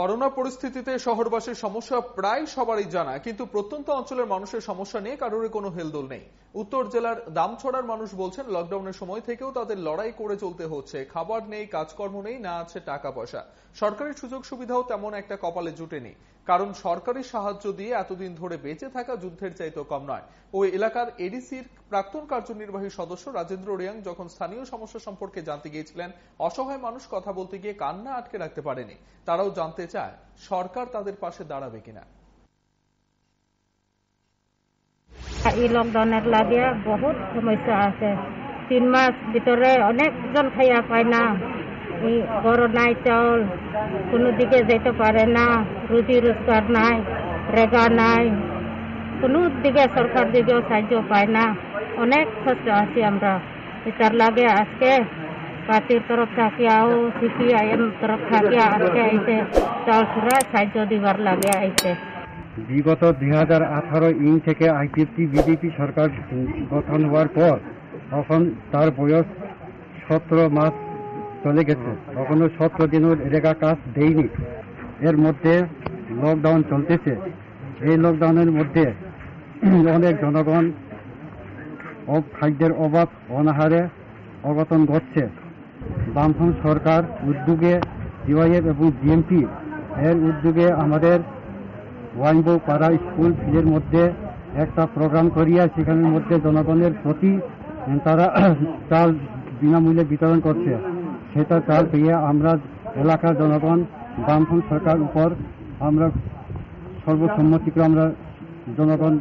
Corona পরিস্থিতিতে শহরবাসীর সমস্যা প্রায় সবারই জানা, কিন্তু প্রত্যন্ত অঞ্চলের মানুষের সমস্যা নিয়ে কারোরই কোনো হেলদোল নেই। উত্তর জেলার দামছড়ার মানুষ বলছেন লকডাউনের সময় থেকেও তাদের লড়াই করে চলতে হচ্ছে। খাবার নেই, কাজকর্ম নেই, না আছে টাকা পয়সা সরকারি সুযোগ সুবিধাও তেমন একটা কপালে জুটেনি। কারণ সরকারি সাহায্য দিয়ে এতদিন ধরে বেঁচে থাকা যুদ্ধের চাইতেও কম নয়। ওই এলাকার এডিসির প্রাক্তন কার্যনির্বাহী সদস্য রাজেন্দ্র রিয়াং যখন স্থানীয় সমস্যা সম্পর্কে জানতে গিয়েছিলেন, অসহায় মানুষ কথা বলতে গিয়ে কান্না আটকে রাখতে পারেনি। তারাও জানতে চায়, সরকার তাদের পাশে দাঁড়াবে কিনা। এই লকডাউনের লাগে বহুত সমস্যা আছে। তিন মাস ভিতরে অনেকজন খাইয়া পায় না। গড় নাই চাউল, কোনো দিকে যেতে পারে না। রুজি রোজগার নাই, রেগা নাই। কোনো দিকে সরকার দিকেও সাহায্য পায় না। অনেক কষ্ট আছি আমরা। এটার লাগে আজকে পার্টির তরফ থাকিয়াও সিপিআইএম তরফ থাকিয়া আজকে আইসে চাউল সুরা সাহায্য দিবার লাগে আইসে বিগত দুই হাজার আঠারো ইং থেকে আইপিএফটি বিজেপি সরকার গঠন হওয়ার পর, তখন তার বয়স সতেরো মাস চলে গেছে। কখনো সতেরো দিনও রেগা কাজ দেয়নি। এর মধ্যে লকডাউন চলতেছে। এই লকডাউনের মধ্যে অনেক জনগণ খাদ্যের অভাব, অনাহারে অগতন ঘটছে। বামফ্রন্ট সরকার উদ্যোগে ডিওয়াইএফ এবং জিএমপি এর উদ্যোগে আমাদের ওয়াইনবৌ পাড়া স্কুল ফিল্ডের মধ্যে একটা প্রোগ্রাম করিয়া সেখানের মধ্যে জনগণের প্রতি তারা চাল বিনামূল্যে বিতরণ করছে। সেটা চাল পেয়ে আমরা এলাকার জনগণ, বামফ্রন্ট সরকার উপর আমরা সর্বসম্মতিক্রমে আমরা জনগণ